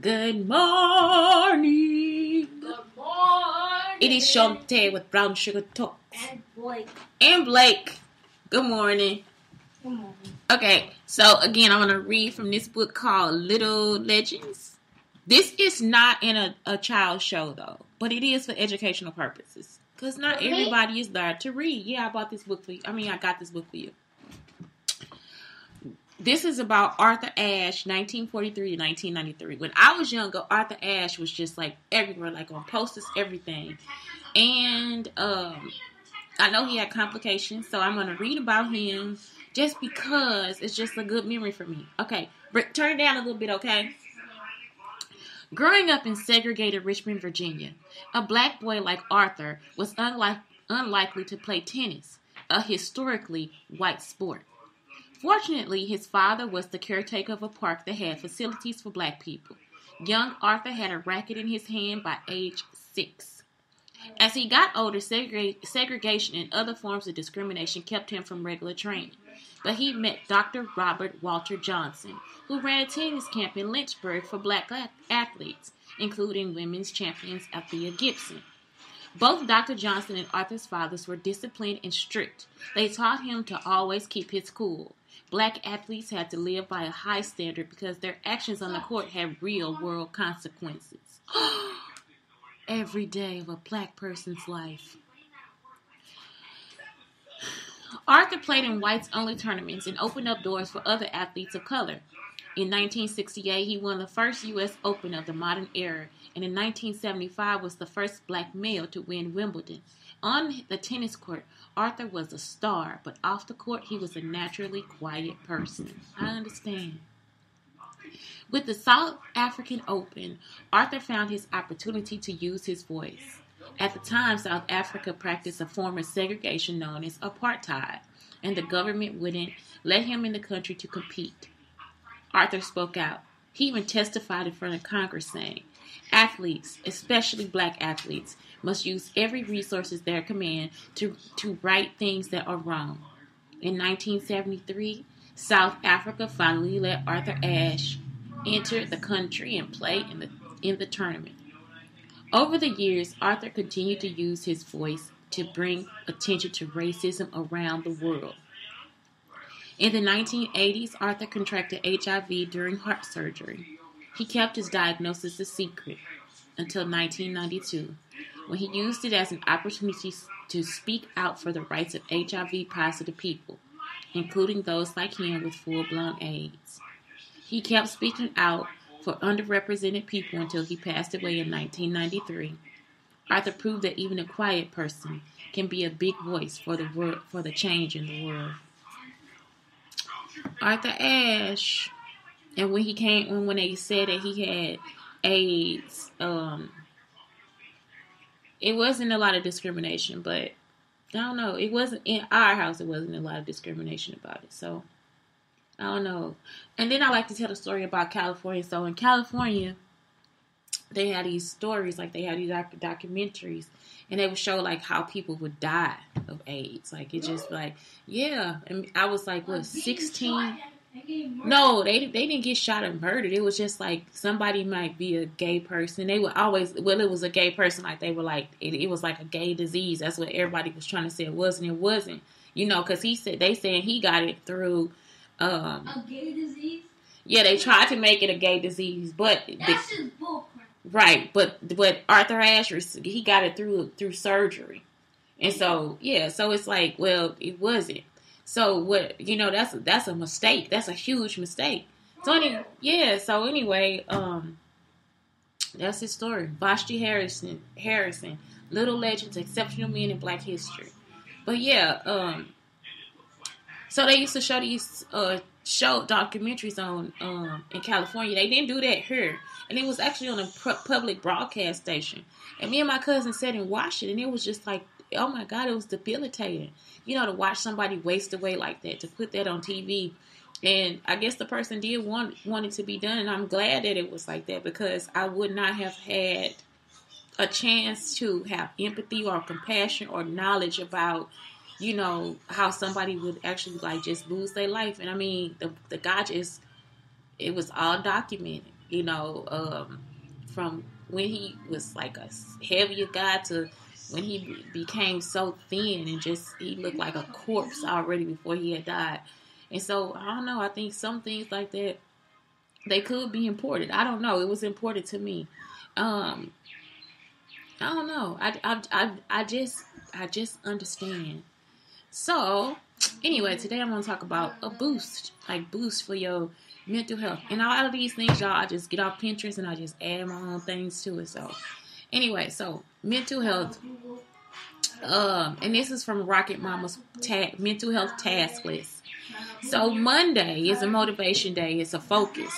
Good morning. Good morning. It is Shantae with Brown Sugar Talk. And Blake. And Blake. Good morning. Good morning. Okay, so again, I'm going to read from this book called Little Legends. This is not in a, a child show, though, but it is for educational purposes. Because not Really? everybody is there to read. Yeah, I bought this book for you. I mean, I got this book for you. This is about Arthur Ashe, 1943 to 1993. When I was younger, Arthur Ashe was just like everywhere, like on posters, everything. And um, I know he had complications, so I'm going to read about him just because it's just a good memory for me. Okay, turn it down a little bit, okay? Growing up in segregated Richmond, Virginia, a black boy like Arthur was unlike, unlikely to play tennis, a historically white sport. Fortunately, his father was the caretaker of a park that had facilities for black people. Young Arthur had a racket in his hand by age six. As he got older, segre- segregation and other forms of discrimination kept him from regular training. But he met Dr. Robert Walter Johnson, who ran a tennis camp in Lynchburg for black athletes, including women's champions Althea Gibson. Both Dr. Johnson and Arthur's fathers were disciplined and strict. They taught him to always keep his cool. Black athletes had to live by a high standard because their actions on the court had real world consequences. Every day of a black person's life. Arthur played in whites only tournaments and opened up doors for other athletes of color. In 1968, he won the first U.S. Open of the modern era, and in 1975 was the first black male to win Wimbledon. On the tennis court, Arthur was a star, but off the court, he was a naturally quiet person. I understand. With the South African Open, Arthur found his opportunity to use his voice. At the time, South Africa practiced a form of segregation known as apartheid, and the government wouldn't let him in the country to compete. Arthur spoke out. He even testified in front of Congress saying, Athletes, especially black athletes, must use every resource at their command to, to right things that are wrong. In 1973, South Africa finally let Arthur Ashe enter the country and play in the, in the tournament. Over the years, Arthur continued to use his voice to bring attention to racism around the world. In the 1980s, Arthur contracted HIV during heart surgery. He kept his diagnosis a secret until 1992, when he used it as an opportunity to speak out for the rights of HIV positive people, including those like him with full blown AIDS. He kept speaking out for underrepresented people until he passed away in 1993. Arthur proved that even a quiet person can be a big voice for the world, for the change in the world. Arthur Ashe, and when he came, when when they said that he had AIDS, um, it wasn't a lot of discrimination, but I don't know. It wasn't in our house. It wasn't a lot of discrimination about it. So I don't know. And then I like to tell the story about California. So in California, they had these stories, like they had these doc- documentaries, and they would show like how people would die of AIDS. Like it just like yeah. And I was like what sixteen. No, they they didn't get shot and murdered. It was just like somebody might be a gay person. They were always well, it was a gay person. Like they were like it, it was like a gay disease. That's what everybody was trying to say it was, and it wasn't. You know, because he said they saying he got it through. Um, A gay disease? yeah, they tried to make it a gay disease, but the, That's just bullcrap. right. But but Arthur Ashe he got it through through surgery, and so yeah, so it's like well, it wasn't. So what you know that's that's a mistake. That's a huge mistake. So any, yeah. So anyway, um, that's his story. Vashti Harrison, Harrison, Little Legends, Exceptional Men in Black History. But yeah, um, so they used to show these uh show documentaries on um in California. They didn't do that here, and it was actually on a pu- public broadcast station. And me and my cousin sat and watched it, and it was just like, oh my god, it was debilitating. You know, to watch somebody waste away like that, to put that on TV. And I guess the person did want want it to be done, and I'm glad that it was like that because I would not have had a chance to have empathy or compassion or knowledge about you know how somebody would actually like just lose their life and i mean the the guy just it was all documented You know, um, from when he was like a heavier guy to when he be- became so thin and just he looked like a corpse already before he had died. And so I don't know. I think some things like that they could be important. I don't know. It was important to me. Um, I don't know. I, I, I, I just I just understand. So anyway, today I'm gonna talk about a boost, like boost for your mental health. And all of these things, y'all, I just get off Pinterest and I just add my own things to it. So anyway, so mental health. Um, and this is from Rock It Mama's ta- mental health task list. So Monday is a motivation day. It's a focus.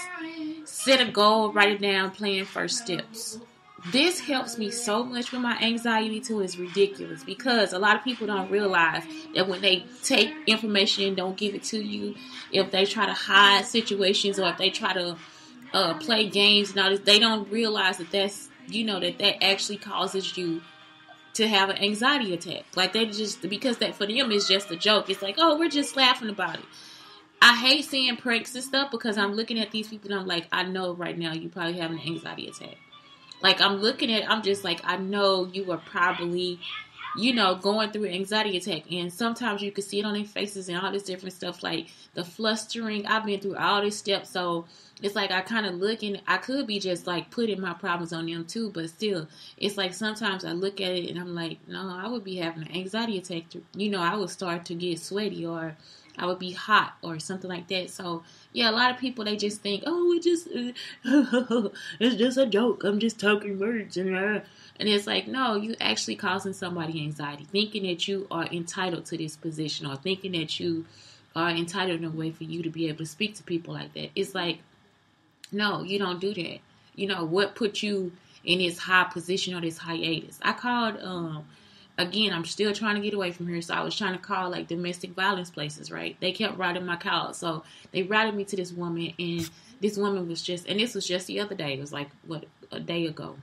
Set a goal, write it down, plan first steps. This helps me so much with my anxiety too. It's ridiculous because a lot of people don't realize that when they take information and don't give it to you, if they try to hide situations or if they try to uh, play games and all this, they don't realize that that's you know that that actually causes you to have an anxiety attack. Like they just because that for them is just a joke. It's like, oh, we're just laughing about it. I hate seeing pranks and stuff because I'm looking at these people and I'm like, I know right now you probably have an anxiety attack. Like I'm looking at, I'm just like, I know you are probably, you know, going through an anxiety attack, and sometimes you can see it on their faces and all this different stuff, like the flustering. I've been through all these steps, so it's like I kind of look and I could be just like putting my problems on them too, but still, it's like sometimes I look at it and I'm like, no, I would be having an anxiety attack. You know, I would start to get sweaty or I would be hot or something like that. So yeah, a lot of people they just think, oh, it just it's just a joke. I'm just talking words and uh, and it's like no, you actually causing somebody anxiety, thinking that you are entitled to this position or thinking that you are entitled in a way for you to be able to speak to people like that. It's like no, you don't do that. You know what put you in this high position or this hiatus? I called um again, I'm still trying to get away from here. So I was trying to call like domestic violence places, right? They kept writing my call. So they routed me to this woman, and this woman was just, and this was just the other day. It was like, what, a day ago.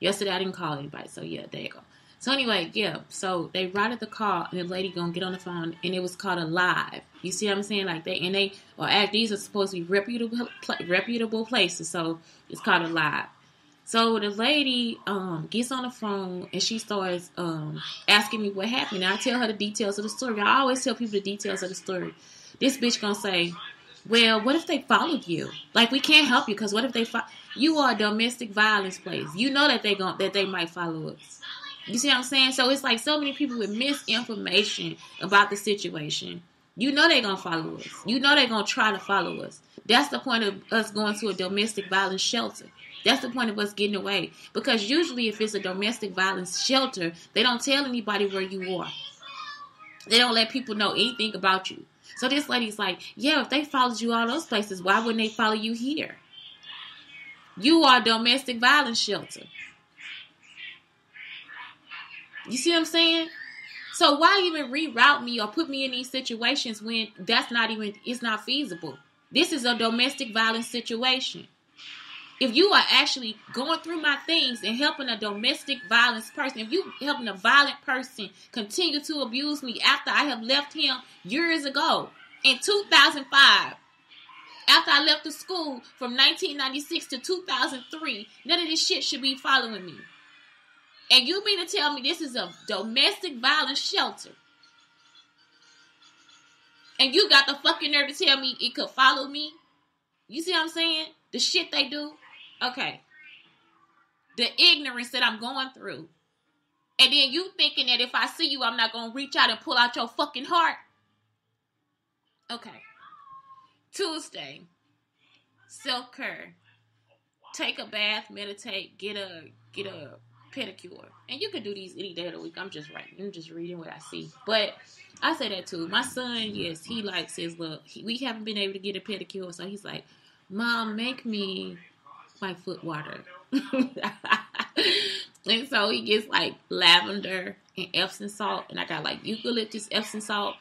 Yesterday I didn't call anybody. So yeah, a day ago. So anyway, yeah. So they routed the call, and the lady gonna get on the phone, and it was called a live. You see what I'm saying? Like they, and they, or well, these are supposed to be reputable, reputable places. So it's called a live. So the lady um, gets on the phone and she starts um, asking me what happened. And I tell her the details of the story. I always tell people the details of the story. This bitch gonna say, "Well, what if they followed you? Like we can't help you because what if they fo- you are a domestic violence place? You know that they going that they might follow us. You see what I'm saying? So it's like so many people with misinformation about the situation. You know they're gonna follow us. You know they're gonna try to follow us. That's the point of us going to a domestic violence shelter. That's the point of us getting away. Because usually, if it's a domestic violence shelter, they don't tell anybody where you are. They don't let people know anything about you. So this lady's like, yeah, if they followed you all those places, why wouldn't they follow you here? You are domestic violence shelter. You see what I'm saying? So why even reroute me or put me in these situations when that's not even it's not feasible? This is a domestic violence situation. If you are actually going through my things and helping a domestic violence person, if you helping a violent person continue to abuse me after I have left him years ago in 2005, after I left the school from 1996 to 2003, none of this shit should be following me. And you mean to tell me this is a domestic violence shelter? And you got the fucking nerve to tell me it could follow me? You see what I'm saying? The shit they do? Okay. The ignorance that I'm going through. And then you thinking that if I see you, I'm not going to reach out and pull out your fucking heart? Okay. Tuesday. Self care. Take a bath, meditate, get a get a pedicure. And you can do these any day of the week. I'm just writing. I'm just reading what I see. But I say that too. My son, yes, he likes his look. He, we haven't been able to get a pedicure, so he's like, "Mom, make me my foot water." and so he gets like lavender and Epsom salt, and I got like eucalyptus Epsom salt.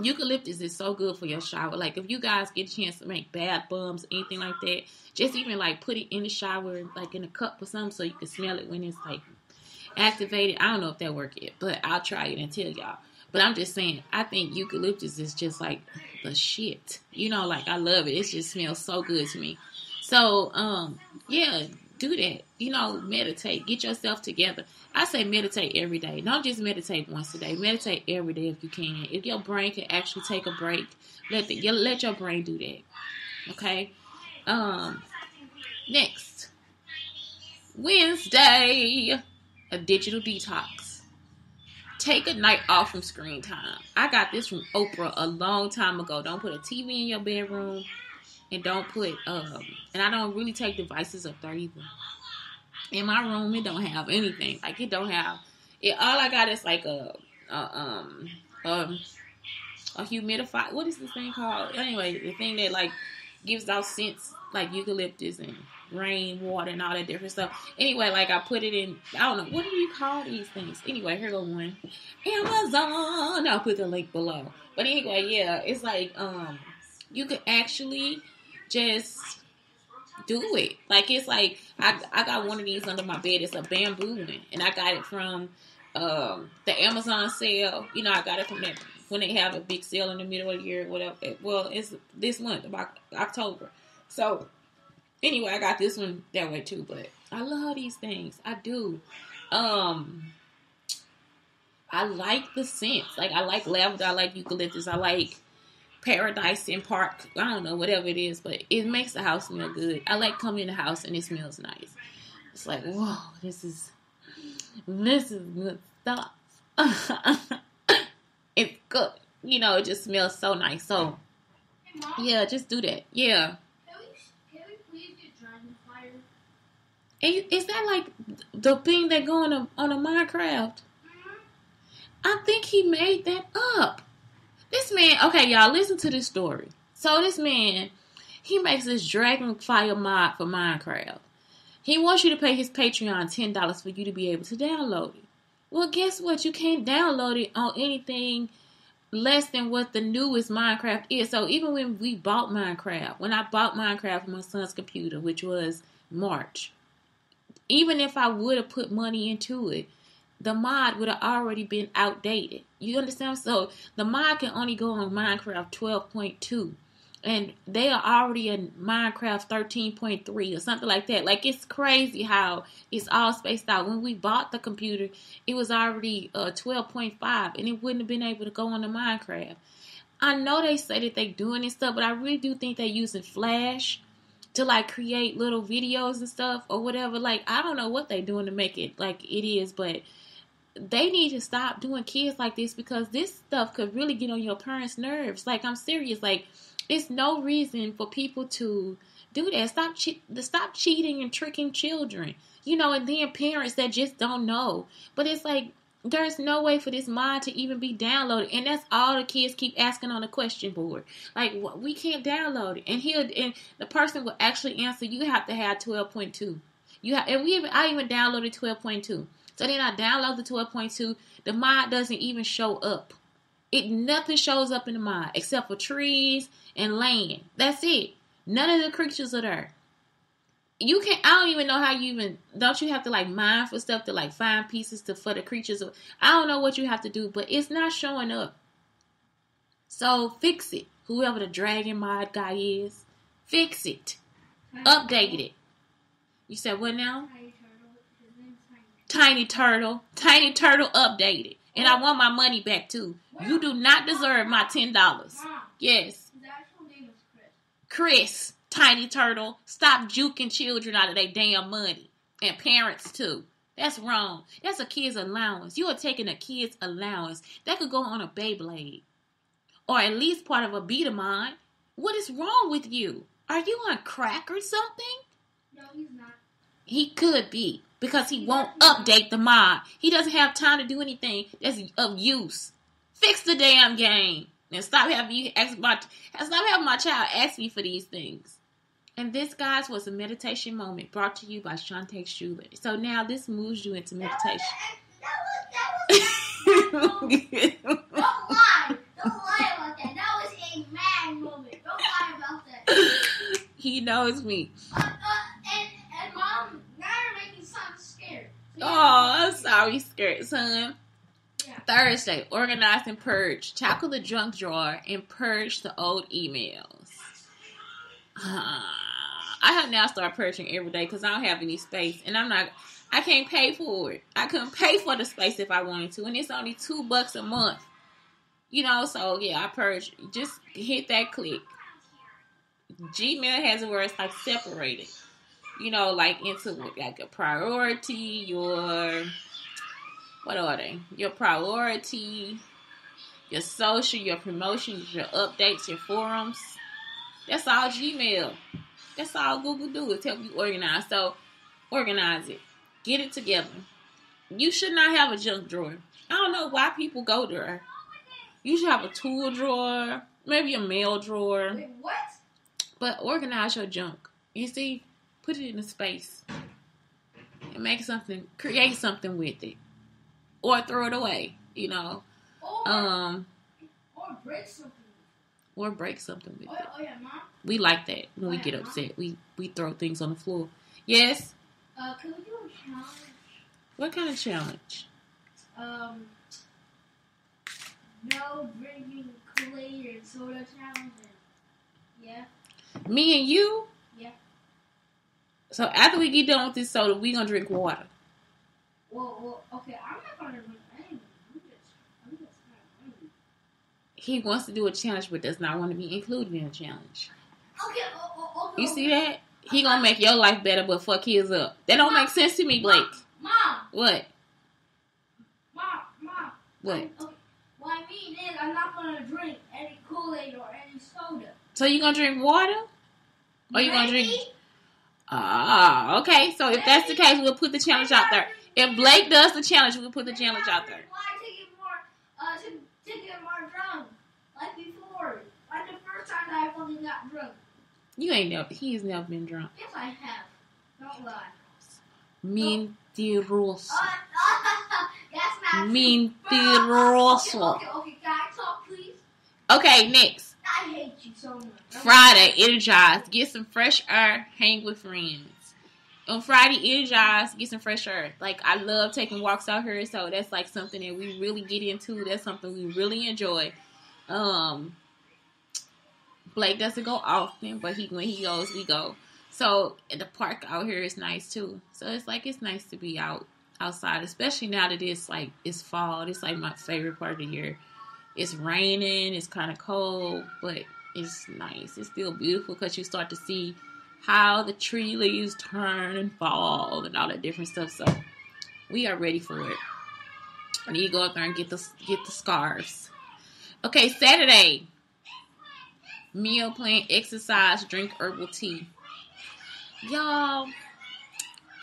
Eucalyptus is so good for your shower. Like if you guys get a chance to make bath bombs, anything like that, just even like put it in the shower, like in a cup or something, so you can smell it when it's like activated. I don't know if that work yet, but I'll try it and tell y'all. But I'm just saying, I think eucalyptus is just like the shit. You know, like I love it. It just smells so good to me. So, um, yeah, do that. You know, meditate. Get yourself together. I say meditate every day. Don't just meditate once a day. Meditate every day if you can. If your brain can actually take a break, let the let your brain do that. Okay. Um. Next Wednesday, a digital detox. Take a night off from screen time. I got this from Oprah a long time ago. Don't put a TV in your bedroom and don't put um and I don't really take devices up there either. In my room it don't have anything. Like it don't have it all I got is like a, a um um a humidifier what is this thing called? Anyway, the thing that like gives out scents like eucalyptus and rain water and all that different stuff. Anyway, like I put it in I don't know, what do you call these things? Anyway, here go one. Amazon. I'll put the link below. But anyway, yeah, it's like um you could actually just do it. Like it's like I I got one of these under my bed. It's a bamboo one, and I got it from um, the Amazon sale. You know, I got it from that when they have a big sale in the middle of the year, or whatever. Well, it's this month about October. So anyway, I got this one that way too. But I love these things. I do. Um. I like the scents. Like I like lavender. I like eucalyptus. I like paradise in park. I don't know, whatever it is, but it makes the house smell good. I like coming in the house and it smells nice. It's like, whoa, this is this is good stuff. it's good. You know, it just smells so nice. So yeah, just do that. Yeah. Is, is that like the thing that go on a on a Minecraft? Mm-hmm. I think he made that up. This man, okay, y'all, listen to this story. So this man, he makes this dragon fire mod for Minecraft. He wants you to pay his Patreon ten dollars for you to be able to download it. Well, guess what? You can't download it on anything less than what the newest Minecraft is. So even when we bought Minecraft, when I bought Minecraft for my son's computer, which was March, even if I would have put money into it, the mod would have already been outdated. You understand? So the mod can only go on Minecraft 12.2. And they are already in Minecraft 13.3 or something like that. Like it's crazy how it's all spaced out. When we bought the computer, it was already uh, 12.5 and it wouldn't have been able to go on the Minecraft. I know they say that they're doing this stuff, but I really do think they're using Flash to like create little videos and stuff or whatever. Like I don't know what they're doing to make it like it is, but they need to stop doing kids like this because this stuff could really get on your parents' nerves. Like I'm serious. Like it's no reason for people to do that. Stop che- stop cheating and tricking children. You know, and then parents that just don't know. But it's like there's no way for this mod to even be downloaded, and that's all the kids keep asking on the question board. Like we can't download it, and he'll and the person will actually answer. You have to have 12.2. You have, and we even I even downloaded 12.2. So then I download the 12.2. The mod doesn't even show up. It nothing shows up in the mod except for trees and land. That's it. None of the creatures are there. You can I don't even know how you even don't you have to like mine for stuff to like find pieces to for the creatures. I don't know what you have to do, but it's not showing up. So fix it. Whoever the dragon mod guy is, fix it. Update it. You said what now? Tiny Turtle. Tiny Turtle updated. And I want my money back too. You do not deserve my ten dollars. Yes. Chris, Tiny Turtle, stop juking children out of their damn money. And parents too. That's wrong. That's a kid's allowance. You are taking a kid's allowance. That could go on a Beyblade. Or at least part of a Betamon. What is wrong with you? Are you on crack or something? No, he's not. He could be because he won't update the mod. He doesn't have time to do anything that's of use. Fix the damn game and stop having you ask my stop having my child ask me for these things. And this, guys, was a meditation moment brought to you by Shantae Schuler. So now this moves you into meditation. That was, that was, don't lie. Don't lie about that. That was a mad moment. Don't lie about that. he knows me. Uh, uh, and, and mom, now you're making son Oh, I'm sorry, skirt son. Yeah. Thursday, organize and purge. Tackle the junk drawer and purge the old emails. Ah, I have now started purchasing every day because I don't have any space, and I'm not. I can't pay for it. I couldn't pay for the space if I wanted to, and it's only two bucks a month. You know, so yeah, I purge. Just hit that click. Gmail has it where it's like separated. You know, like into like a priority, your what are they? Your priority, your social, your promotions, your updates, your forums. That's all Gmail. That's all Google do is help you organize. So organize it. Get it together. You should not have a junk drawer. I don't know why people go there. You should have a tool drawer, maybe a mail drawer. Wait, what? But organize your junk. You see, put it in a space and make something, create something with it, or throw it away. You know, Or, um, or break something. or break something with Oh, it. oh yeah, mom. We like that when we get upset. We we throw things on the floor. Yes. Uh, can we do a challenge? What kind of challenge? Um, no drinking Kool-Aid and soda challenge. Yeah. Me and you. So after we get done with this soda, we gonna drink water. Well, well, okay. I'm not gonna drink anything. I'm just, I'm just kind. He wants to do a challenge, but does not want to be included in a challenge. Okay. Oh, oh, oh okay. You okay. see that? He gonna make your life better, but fuck his up. That don't make sense to me, Blake. Mom, What? mom, mom. What? I'm- okay. What I mean is, I'm not gonna drink any Kool-Aid or any soda. So you gonna drink water? Or you gonna drink? Ah, okay. So if that's the case, we'll put the challenge out there. If Blake does the challenge, we'll put the challenge out there. Why take it more, uh, get more drunk, like before, like the first time that I fucking got drunk. You ain't never. He's never been drunk. Yes, I have. Don't lie. Mentiroso. Uh, that's not. Mentiroso. Okay, okay, okay, can I talk, please? Okay, next. I hate you so much. Friday, energize. Get some fresh air. Hang with friends. On Friday, energize. Get some fresh air. Like I love taking walks out here, so that's like something that we really get into. That's something we really enjoy. Um, Blake doesn't go often, but he when he goes, we go. So the park out here is nice too. So it's like it's nice to be out outside, especially now that it's like it's fall. It's like my favorite part of the year. It's raining. It's kind of cold, but it's nice. It's still beautiful because you start to see how the tree leaves turn and fall and all that different stuff. So we are ready for it. I need to go out there and get the get the scarves. Okay, Saturday. Meal plan, exercise, drink herbal tea. Y'all,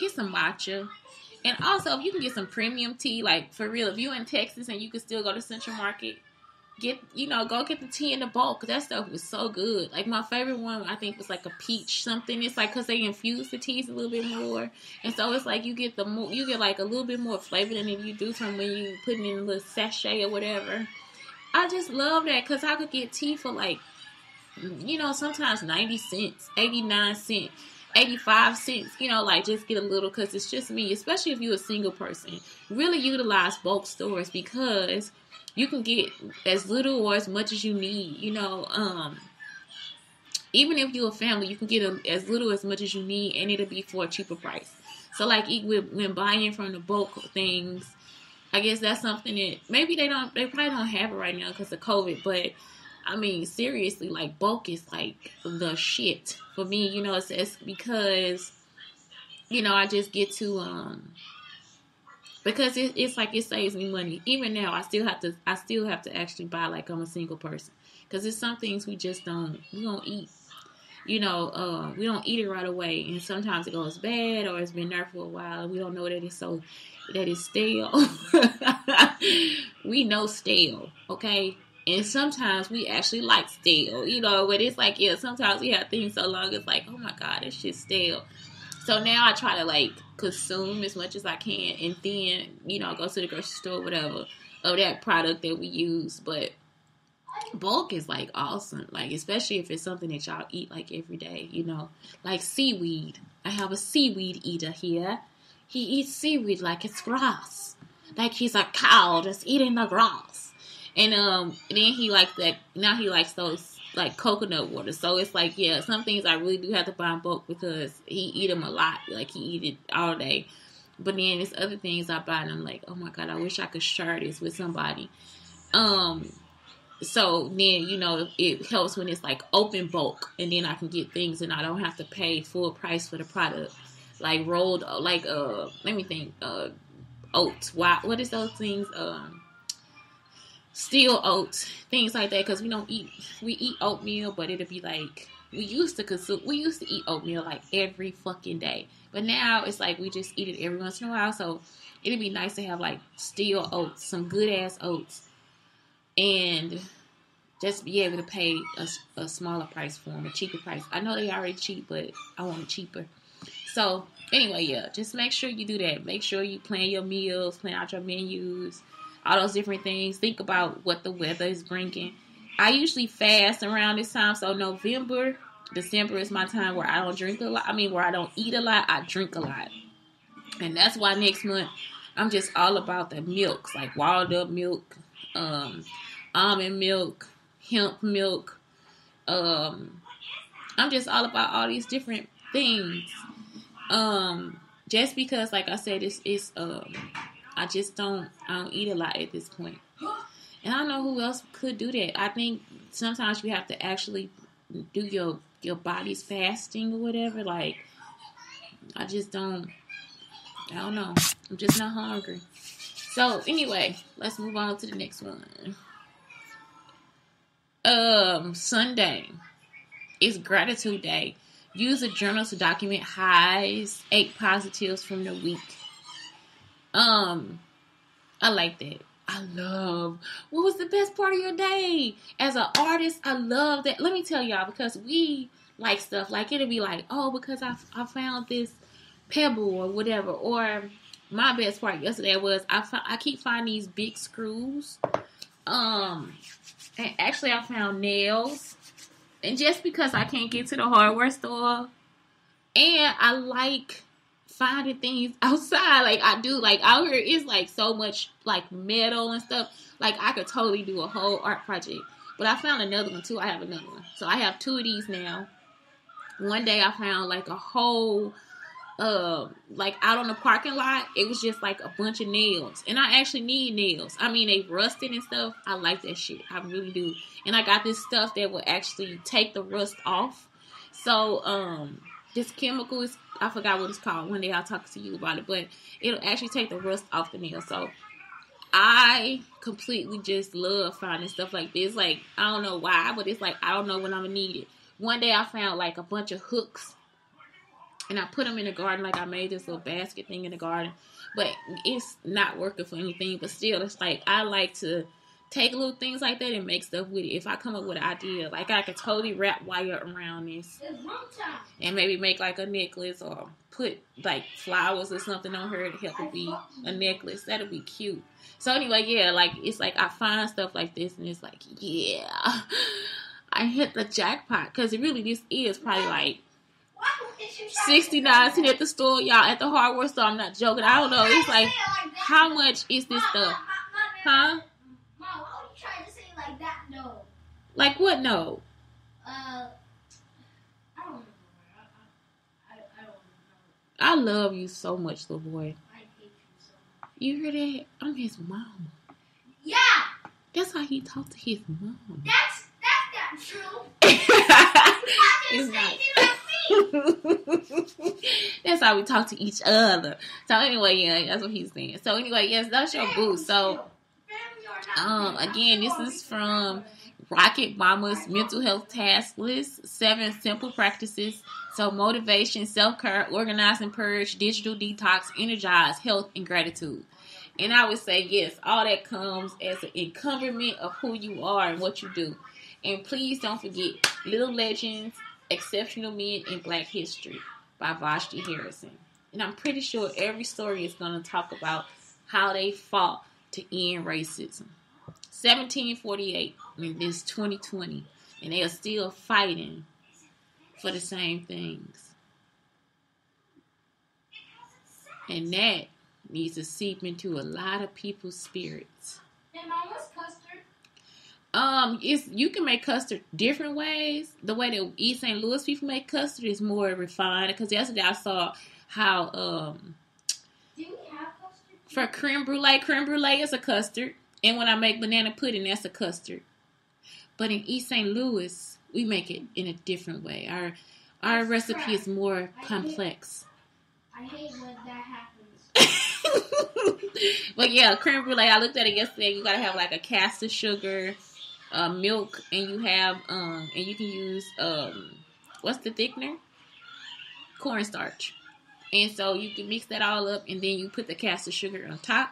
get some matcha. And also, if you can get some premium tea, like for real, if you in Texas and you can still go to Central Market, get you know go get the tea in the bulk. That stuff was so good. Like my favorite one, I think was like a peach something. It's like because they infuse the teas a little bit more, and so it's like you get the more you get like a little bit more flavor than if you do from when you put it in a little sachet or whatever. I just love that because I could get tea for like you know sometimes ninety cents, eighty nine cents. 85 cents, you know, like just get a little because it's just me, especially if you're a single person. Really utilize bulk stores because you can get as little or as much as you need, you know. Um, even if you're a family, you can get a, as little as much as you need and it'll be for a cheaper price. So, like, when buying from the bulk things, I guess that's something that maybe they don't, they probably don't have it right now because of COVID, but I mean, seriously, like bulk is like the shit for me. You know, it's, it's because you know I just get to um because it, it's like it saves me money. Even now, I still have to I still have to actually buy like I'm a single person because there's some things we just don't we don't eat. You know, uh, we don't eat it right away, and sometimes it goes bad or it's been there for a while. We don't know that it's so that it's stale. we know stale, okay? And sometimes we actually like stale, you know, but it's like, yeah, sometimes we have things so long, it's like, oh my God, it's just stale. So now I try to like consume as much as I can and then, you know, go to the grocery store, whatever, of that product that we use. But bulk is like awesome, like, especially if it's something that y'all eat like every day, you know, like seaweed. I have a seaweed eater here. He eats seaweed like it's grass, like he's a cow just eating the grass. And um, then he likes that. Now he likes those like coconut water. So it's like, yeah, some things I really do have to buy in bulk because he eat them a lot. Like he eat it all day. But then there's other things I buy and I'm like, oh my god, I wish I could share this with somebody. Um, so then you know it helps when it's like open bulk, and then I can get things and I don't have to pay full price for the product. Like rolled, like uh, let me think, uh, oats. Why? What is those things? Um, steel oats, things like that. Because we don't eat, we eat oatmeal, but it'll be like we used to consume. We used to eat oatmeal like every fucking day, but now it's like we just eat it every once in a while. So it'd be nice to have like steel oats, some good ass oats and just be able to pay a, a, smaller price for them, a cheaper price. I know they already cheap, but I want it cheaper. So anyway, yeah, just make sure you do that. Make sure you plan your meals, plan out your menus, all those different things. Think about what the weather is bringing. I usually fast around this time, so November, December is my time where I don't drink a lot. I mean, where I don't eat a lot, I drink a lot, and that's why next month I'm just all about the milks, like wild up milk, um, almond milk, hemp milk. Um, I'm just all about all these different things. Um, just because, like I said, it's, it's um, I just don't I don't eat a lot at this point, and I don't know who else could do that. I think sometimes you have to actually do your your body's fasting or whatever. Like, I just don't. I don't know. I'm just not hungry. So anyway, let's move on to the next one. Um, Sunday is gratitude day. Use a journal to document highs, eight positives from the week. Um, I like that. I love. What was the best part of your day? As an artist, I love that. Let me tell y'all because we like stuff like it'll be like, oh, because I I found this pebble or whatever, or my best part yesterday was I I keep finding these big screws. Um, and actually I found nails, and just because I can't get to the hardware store, and I like finding things outside, like I do, like out here is like so much like metal and stuff. Like I could totally do a whole art project. But I found another one too. I have another one, so I have two of these now. One day I found like a whole uh, like out on the parking lot, it was just like a bunch of nails. And I actually need nails. I mean, they rusted and stuff. I like that shit. I really do. And I got this stuff that will actually take the rust off. So, um, this chemical is, I forgot what it's called. One day I'll talk to you about it, but it'll actually take the rust off the nail. So, I completely just love finding stuff like this. Like, I don't know why, but it's like, I don't know when I'm gonna need it. One day I found like a bunch of hooks and I put them in the garden. Like I made this little basket thing in the garden, but it's not working for anything. But still, it's like I like to take little things like that and make stuff with it. If I come up with an idea, like I could totally wrap wire around this and maybe make like a necklace or put like flowers or something on her to help it be a necklace. That'll be cute. So anyway, yeah, like it's like I find stuff like this and it's like, yeah, I hit the jackpot because it really this is probably like 69 cents at the store, y'all, at the hardware store. I'm not joking. I don't know. It's like, how much is this stuff? Huh? Mom, why would you try to say like that? No. Like what? No. Uh, I don't know. I, I, I don't know. I love you so much, little boy. I hate you so much. You hear that? I'm his mom. Yeah, That's how he talked to his mom. that's that's not true. it's It's not. that's how we talk to each other. So anyway, yeah, that's what he's saying. So anyway, yes, that's your boo. So um, again, this is from Rock It Mama's mental health task list. Seven simple practices. So motivation, self care, organize and purge, digital detox, energize, health, and gratitude. And I would say yes, all that comes as an encumberment of who you are and what you do. And please don't forget Little Legends, Exceptional Men in Black History by Vashti Harrison. And I'm pretty sure every story is going to talk about how they fought to end racism. 1748, and it's 2020, and they are still fighting for the same things. And that needs to seep into a lot of people's spirits. And mama's custard. Um, it's you can make custard different ways. The way that East St. Louis people make custard is more refined. Because yesterday I saw how um Do we have custard? for creme brulee, creme brulee is a custard, and when I make banana pudding, that's a custard. But in East St. Louis, we make it in a different way. Our our That's recipe crap. is more I hate- complex. I hate when that happens. but yeah, creme brulee. I looked at it yesterday. You gotta have like a caster sugar, uh, milk, and you have um, and you can use um, what's the thickener? Cornstarch. And so you can mix that all up, and then you put the caster sugar on top,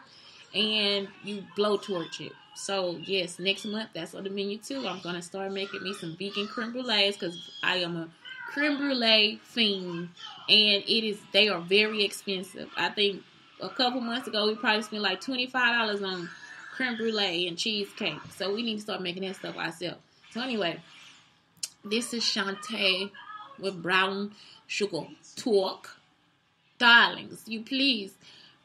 and you blow torch it. So yes, next month that's on the menu too. I'm gonna start making me some vegan creme brulees because I am a creme brulee fiend, and it is they are very expensive. I think a couple months ago we probably spent like twenty five dollars on creme brulee and cheesecake. So we need to start making that stuff ourselves. So anyway, this is Shantae with brown sugar talk. Darlings, you please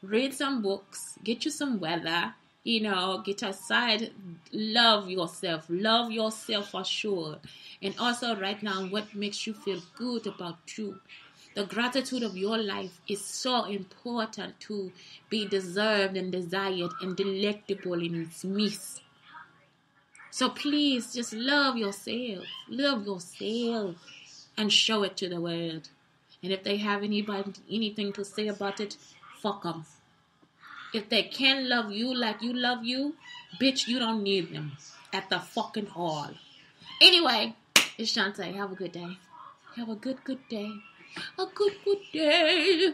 read some books, get you some weather, you know, get outside, love yourself, love yourself for sure. And also right now, what makes you feel good about you. The gratitude of your life is so important to be deserved and desired and delectable in its midst. So please just love yourself. Love yourself and show it to the world. And if they have anybody anything to say about it, fuck them. If they can love you like you love you, bitch, you don't need them at the fucking hall. Anyway, it's Shantae. Have a good day. Have a good, good day. A good, good day.